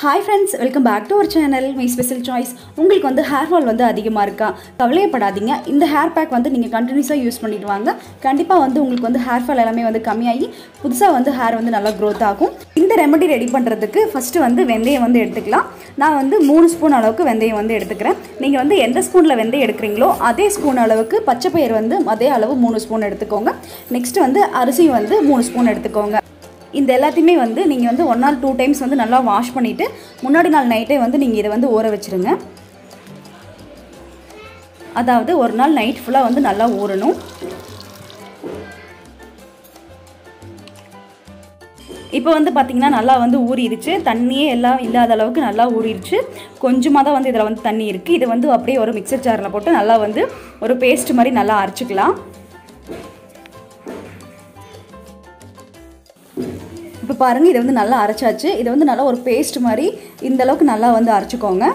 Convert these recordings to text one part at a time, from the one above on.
Hi friends welcome back to our channel my special choice உங்களுக்கு வந்து hair fall வந்து அதிகமாக இருக்கா? கவலையப்படாதீங்க. இந்த ஹேர் பேக் வந்து நீங்கள் கண்டினியூஸாக யூஸ் பண்ணிட்டு வாங்க. கண்டிப்பாக வந்து உங்களுக்கு வந்து ஹேர் ஃபால் எல்லாமே வந்து கம்மியாகி புதுசாக வந்து ஹேர் வந்து நல்லா க்ரோத் ஆகும். இந்த ரெமெடி ரெடி பண்ணுறதுக்கு ஃபஸ்ட்டு வந்து வெந்தயம் வந்து எடுத்துக்கலாம். நான் வந்து மூணு ஸ்பூன் அளவுக்கு வெந்தயம் வந்து எடுத்துக்கிறேன். நீங்கள் வந்து எந்த ஸ்பூனில் வெந்தயம் எடுக்கிறீங்களோ அதே ஸ்பூன் அளவுக்கு பச்சை பயிர் வந்து அதே அளவு மூணு ஸ்பூன் எடுத்துக்கோங்க. நெக்ஸ்ட்டு வந்து அரிசி வந்து மூணு ஸ்பூன் எடுத்துக்கோங்க. இந்த எல்லாத்தையுமே வந்து நீங்கள் வந்து ஒன் ஆர் டூ டைம்ஸ் வந்து நல்லா வாஷ் பண்ணிவிட்டு முன்னாடி நாள் நைட்டே வந்து நீங்கள் இதை வந்து ஊற வச்சுருங்க. அதாவது ஒரு நாள் நைட் ஃபுல்லாக வந்து நல்லா ஊறணும். இப்போ வந்து பார்த்திங்கன்னா நல்லா வந்து ஊறிடுச்சு. தண்ணியே எல்லாம் இல்லாத அளவுக்கு நல்லா ஊறிடுச்சு. கொஞ்சமாக தான் வந்து இதில் வந்து தண்ணி இருக்குது இது வந்து அப்படியே ஒரு மிக்சர் ஜாரில் போட்டு நல்லா வந்து ஒரு பேஸ்ட் மாதிரி நல்லா அரைச்சிக்கலாம். இப்போ பாருங்கள் இதை வந்து நல்லா அரைச்சாச்சு. இதை வந்து நல்லா ஒரு பேஸ்ட் மாதிரி இந்த அளவுக்கு நல்லா வந்து அரைச்சிக்கோங்க.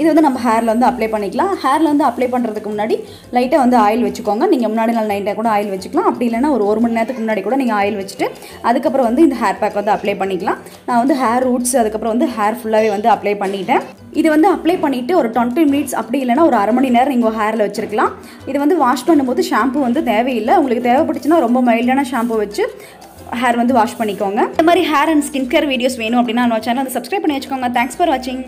இது வந்து நம்ம ஹேரில் வந்து அப்ளை பண்ணிக்கலாம். ஹேரில் வந்து அப்ளை பண்ணுறதுக்கு முன்னாடி லைட்டாக வந்து ஆயில் வச்சுக்கோங்க. நீங்கள் முன்னாடி நாள் நைட்டாக கூட ஆயில் வச்சுக்கலாம். அப்படி இல்லைன்னா ஒரு ஒரு மணி நேரத்துக்கு முன்னாடி கூட நீங்கள் ஆயில் வச்சுட்டு அதுக்கப்புறம் வந்து இந்த ஹேர் பேக் வந்து அப்ளை பண்ணிக்கலாம். நான் வந்து ஹேர் ரூட்ஸ் அதுக்கப்புறம் வந்து ஹேர் ஃபுல்லாகவே வந்து அப்ளை பண்ணிட்டேன். இது வந்து அப்ளை பண்ணிவிட்டு ஒரு டுவெண்ட்டி மினிட்ஸ் அப்படி இல்லைன்னா ஒரு அரை மணி நேரம் நீங்கள் ஹேரில் வச்சுருக்கலாம். இது வந்து வாஷ் பண்ணும்போது ஷாம்பு வந்து தேவையில்லை. உங்களுக்கு தேவைப்பட்டுச்சுன்னா ரொம்ப மைல்டான ஷாம்பு வச்சு ஹேர் வந்து வாஷ் பண்ணிக்கோங்க. இந்த மாதிரி hair and skin care videos வேணும் அப்படின்னா நம்ம சேனல் வந்து சப்ஸ்கிரைப் பண்ணி வச்சுக்கோங்க. தேங்க்ஸ் ஃபார் வாட்சிங்